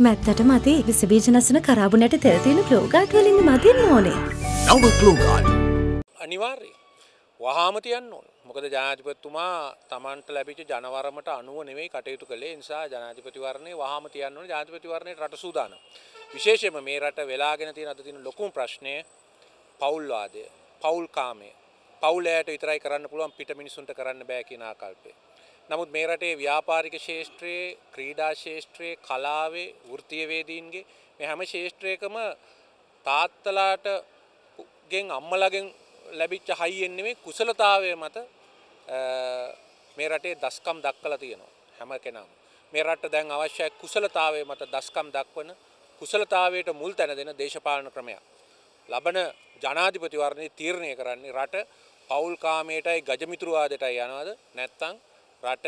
මැත්තට මති විසබීජනසන කරාබුනට තෙල්තින ප්ලෝගාට් වලින් මදින්න ඕනේ. නව ක්ලෝගාඩ් අනිවාර්ය වහාම තියන්න ඕන. මොකද ජනාධිපතිතුමා තමන්ට ලැබිච ජනවරමට අනුව නෙවෙයි කටයුතු කළේ. නිසා ජනාධිපතිවරණය වහාම තියන්න ඕන. ජනාධිපතිවරණයට රට සූදානම්. විශේෂයෙන්ම මේ රට වෙලාගෙන තියෙන අද තියෙන ලොකුම ප්‍රශ්නය පෞල්වාදය පෞල්කාමය. පෞලයට විතරයි කරන්න පුළුවන් පිට මිනිසුන්ට කරන්න බෑ කියන ආකල්පය නමුත් මේ රටේ ව්‍යාපාරික ශේෂත්‍රයේ ක්‍රීඩා ශේෂත්‍රයේ කලාවේ වෘතියවේදීන්ගේ මේ හැම ශේෂත්‍රයකම තාත්තලාට ගෙන් අම්මලගෙන් ලැබිච්ච හයියෙන් නෙමේ කුසලතාවය මත මේ රටේ දස්කම් දක්කලා තියෙනවා හැම කෙනාම. මේ රට දැන් අවශ්‍යයි කුසලතාවය මත දස්කම් දක්වන කුසලතාවයට මුල් තැන දෙන දේශපාලන ක්‍රමයක්. ලබන ජනාධිපතිවරණය තීරණය කරන්නේ රට පෞල්කාමයටයි ගජමිතුරුවාදයටයි යනවද නැත්තං රට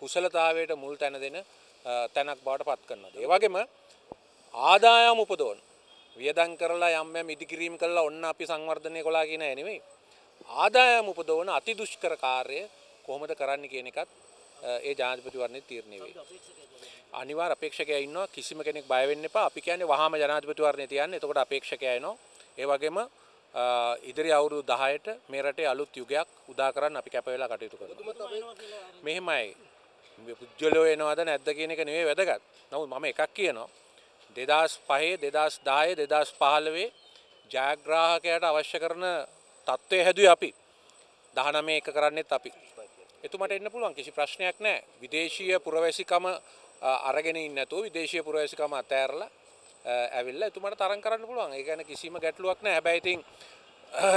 කුසලතාවයට මුල් තැන දෙන තැනක් බවට පත් කරනද. ඒවගේම ආදායම් උපදෝන වියදන් කරලා යම් යම් ඉදිකිරීම කළා ඔන්න අපි සංවර්ධනය කළා කියන නෙමෙයි. ආදායම් උපදවන අති දුෂ්කර කාර්ය කොහොමද කරන්න කියන එකත් ඒ ජනාධිපතිවරණය තීරණය වෙයි. අනිවාර්ය අපේක්ෂකයා ඉන්නවා කිසිම කෙනෙක් බය වෙන්න එපා. අපි කියන්නේ වහාම ජනාධිපතිවරණය තියන්නේ. එතකොට අපේක්ෂකයා එනවා. ඉදිරි අවුරුදු 10ට මේ රටේ අලුත් යුගයක් උදා කරන්න අපි කැප වෙලා කටයුතු කරනවා. මෙහෙමයි. පුජ්‍යලෝ එනවද නැද්ද කියන එක නෙවෙයි වැදගත්. නමුත් මම එකක් කියනවා. දෙදස් පහේ දෙදස් දාය දෙදස් පහලවේ ජයග්‍රාහකයට අවශ්‍ය කරන තත්ත්වය හැදුව අපි දහනම එක කරන්නෙත් අපි එතුමට එන්න පුළුවන් කිසි ප්‍රශ්නයක් නෑ විදේශීය පුරවැසිකම අරගෙන ඉන්නතු විදේශය පුරවැසිකම අතෑරලා ඇවිල්ල එතුමට තරන් කරන්න පුළුවන් ඒ ගැන කිසිම ගැටලුවක් නෑ හැබැයිතින්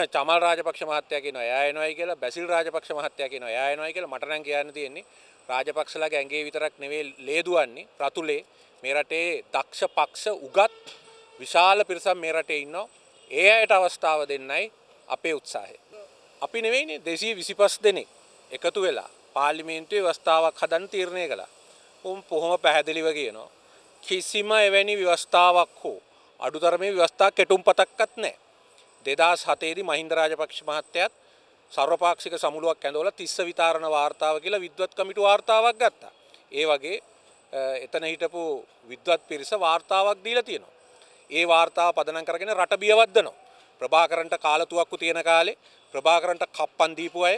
චමල් රාජපක්ෂ මහත්තයක නො යනොයි කියලා බැසිල් රාජපක්ෂ මහත්තයක නො යනොයි කියලා මටනන් කියන්න තියෙන්නේ රාජපක්ෂලගේ ඇගේ විතරක් නෙවේ ලේදුවන්නේ රතුලේ මේ රටේ දක්ෂ පක්ෂ උගත් විශාල පිරිසම් මේ රටේ ඉන්නවා. ඒ අයට අවස්ථාව දෙන්නයි අපේ උත්සාහය. අපි නෙවෙයිනේ දෙසී විසිපස් දෙනෙක් එකතු වෙලා පාර්ලිමේන්තුවේ වස්ථාවක් හදන්න තීරණය කළා. උන් පොහොම පැහැදිලිව කියනවා. කිසිම එවැනි ව්‍යවස්ථාවක් හෝ අඩුතරමේ ව්‍යවස්ථා කෙටුම්පතක්වත් නැහැ. 2007 දී මහින්ද රාජපක්ෂ මහත්තයාත් සර්වපාක්ෂික සමුළුවක් ඇඳවලා තිස්ස විතාරණ වාර්තාව කියලා විද්වත් කමිටු වාර්තාවක් ගත්තා. ඒ වගේ එතන හිටපු විද්වත් පිරිස වාර්තාවක් දීලා තියෙනවා. ඒ වාර්තාව පදනම් කරගෙන රට බියවද්දනවා. ප්‍රභාකරන්ට කාලතුවක්කු තියෙන කාලේ ප්‍රභාකරන්ට කප්පන් දීපු අය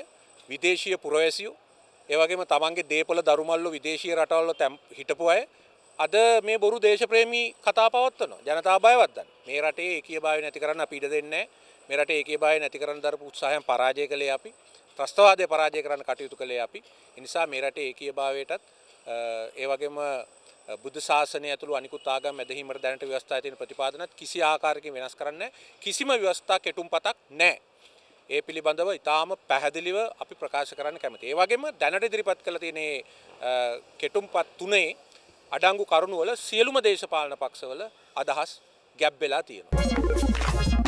විදේශීය පුරවැසියෝ ඒ වගේම තමන්ගේ දේපොළ දරුමල්ලෝ විදේශීය රටවල හිටපු අය අද මේ බොරු දේශප්‍රේමී කතා පවත්වනවා. ජනතා බයවද්දන්න. මේ රටේ ඒකීයභාවය නැති කරන්න අපි ඉඩ දෙන්නේ නැහැ. මේ රටේ ඒකීයභාවය නැති කරන්න දරපු උත්සාහයන් පරාජය කළේ අපි. ත්‍රස්තවාදය පරාජය කරන්න කටයුතු කළේ අපි. ඒ නිසා මේ රටේ ඒකීයභාවයටත් ඒ වගේම බුද්ධ ශාසනය ඇතුළු අනිකුත් ආගම් ඇදහිීමට දැනට ව්‍යවස්ථාවේ තියෙන ප්‍රතිපාදනත් කිසි ආකාරයකින් වෙනස් කරන්නේ කිසිම ව්‍යවස්ථා කෙටුම්පතක් නැහැ. ඒ පිළිබඳව ඉතාම පැහැදිලිව අපි ප්‍රකාශ කරන්න කැමතියි. ඒ වගේම දැනට ඉදිරිපත් කළ තියෙන කෙටුම්පත් තුනේ අඩංගු කරුණු වල සියලුම දේශපාලන පක්ෂවල අදහස් ගැබ් වෙලා තියෙනවා.